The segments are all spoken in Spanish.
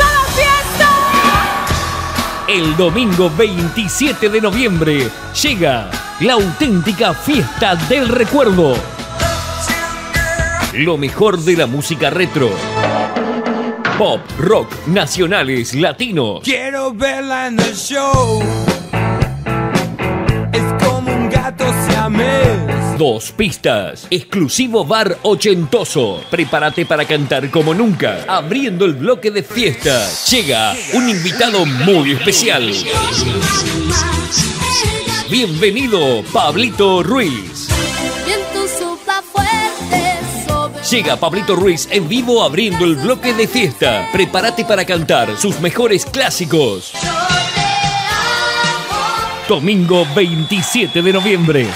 a la fiesta! El domingo 27 de noviembre llega la auténtica fiesta del recuerdo. Lo mejor de la música retro. Pop, rock, nacionales, latinos. Quiero verla en el show. Dos pistas. Exclusivo bar ochentoso. Prepárate para cantar como nunca. Abriendo el bloque de fiesta. Llega un invitado muy especial. Bienvenido, Pablito Ruiz. Llega Pablito Ruiz en vivo abriendo el bloque de fiesta. Prepárate para cantar sus mejores clásicos. Domingo 27 de noviembre.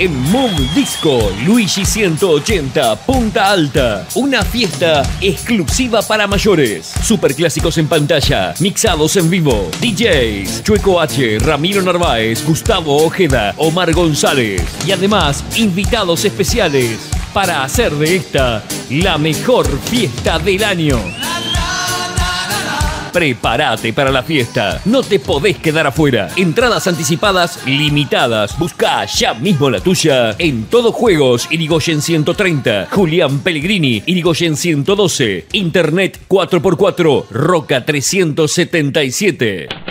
En Moon Disco, Luigi 180, Punta Alta. Una fiesta exclusiva para mayores. Superclásicos en pantalla, mixados en vivo. DJs, Chueco H, Ramiro Narváez, Gustavo Ojeda, Omar González. Y además, invitados especiales para hacer de esta la mejor fiesta del año. Prepárate para la fiesta. No te podés quedar afuera. Entradas anticipadas limitadas. Busca ya mismo la tuya en Todo Juegos Irigoyen 130, Julián Pellegrini Irigoyen 112, Internet 4x4, Roca 377.